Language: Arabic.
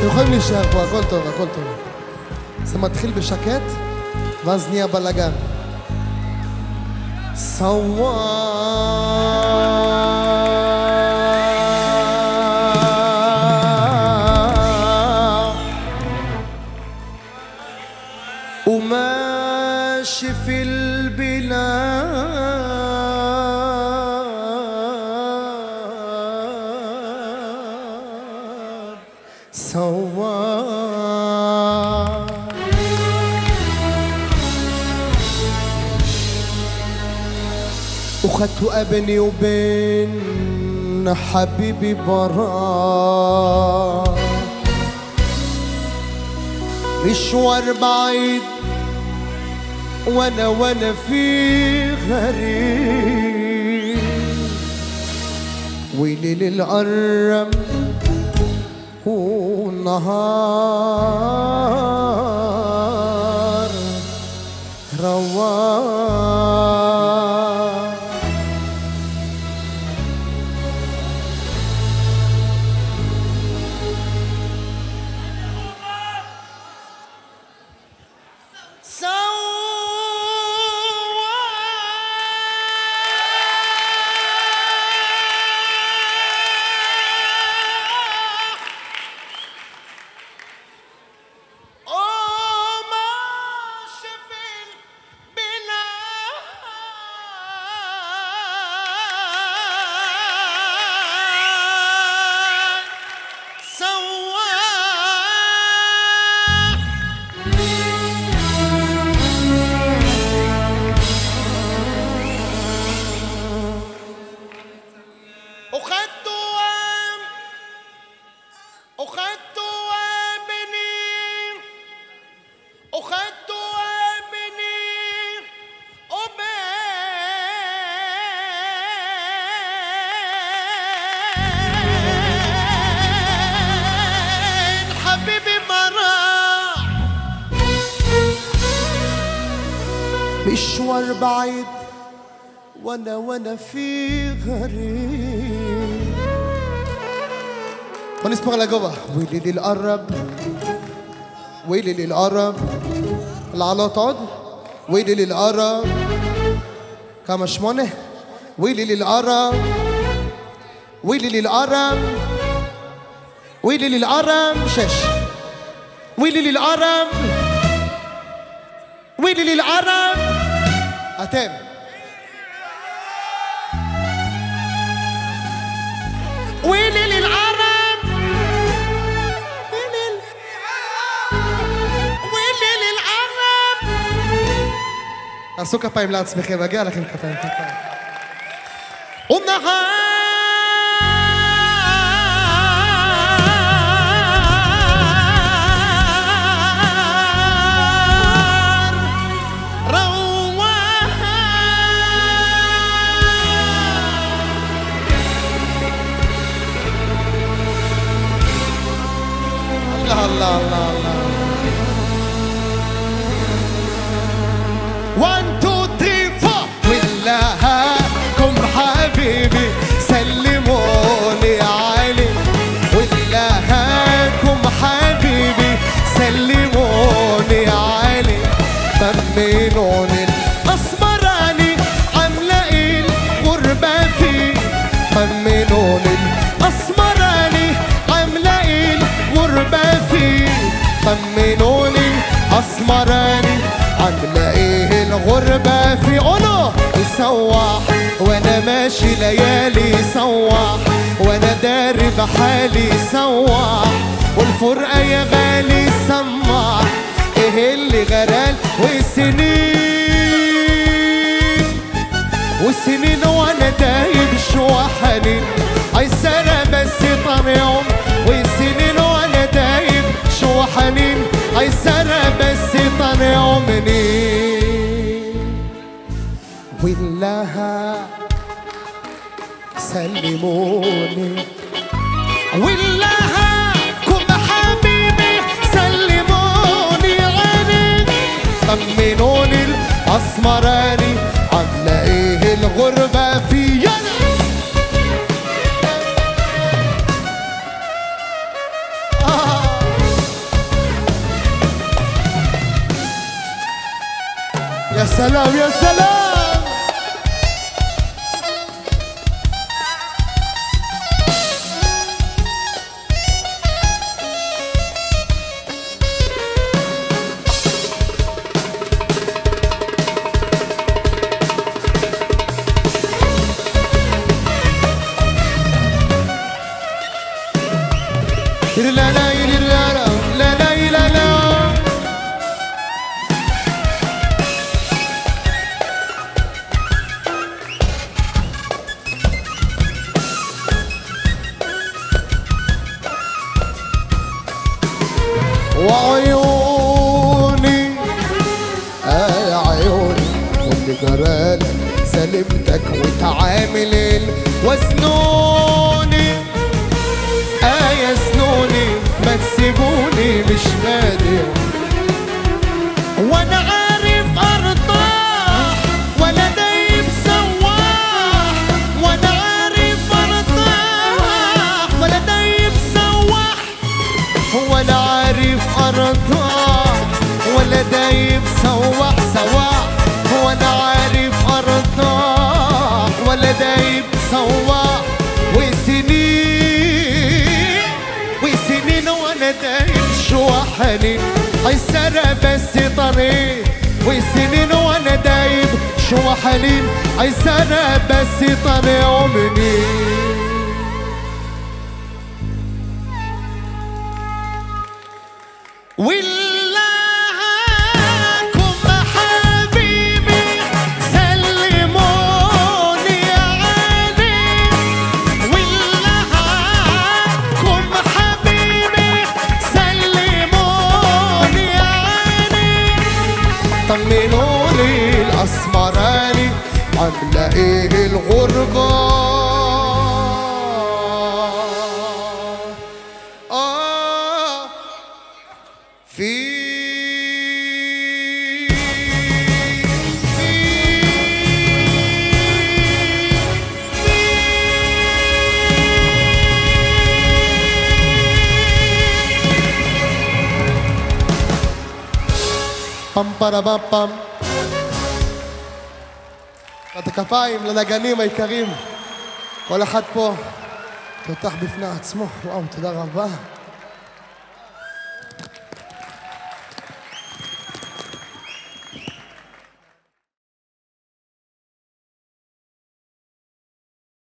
אתם יכולים להישאר פה, הכל טוב, הכל טוב. זה מתחיל בשקט, ואז נהיה בלאגן. سوا وماشي في البلاد سوا. وخدت بيني وبين حبيبي براء مشوار بعيد وأنا وأنا في غريب. وليل القرم नहा مشوار بعيد وأنا وأنا في غريب. ونسمع لجوا ويلي للقرب ويلي للقرب. القرب تقعد ويلي للقرب. كما شمونة. ويلي للقرب. ويلي للقرب. ويلي للقرب. شاش ويلي للقرب. ويلي للقرب. للقرب أتم ويلي للعرب ويلي للعرب תעשו כפיים לעצמכם, מגיע לכם כפיים, כפיים. طمنوني الاسمراني عامله إيه الغربه فيه طمنوني الاسمراني عامله إيه الغربه فيه طمنوني الاسمراني عامله إيه الغربه في قولوا يسوح وأنا ماشي ليالي سواح وأنا داري بحالي سواح والفرقة يا غالي إيه اللي غرال والسنين. والسنين وأنا دايب شوى حنين. عايزانا بس طريقهم والسنين وأنا دايب شوى حنين. عايزانا بس طريقهم منين. ولها سلموني. ولها اسمراني عامله إيه الغربة فيا. يا سلام يا سلام. جرالك سلمتك وتعامل وسنوني آه يا سنوني ما تسيبوني مش قادر وأنا ولا دايب سواح وسنين وسنين وأنا دايب شو حنين عيسرة بس طريق وسنين وأنا دايب شو حنين عيسرة بس طريق ومنين. واللهاكم por vós. Pam pam את הכפיים לנגנים היקרים. כל אחד פה תותח בפני עצמו. וואו תודה רבה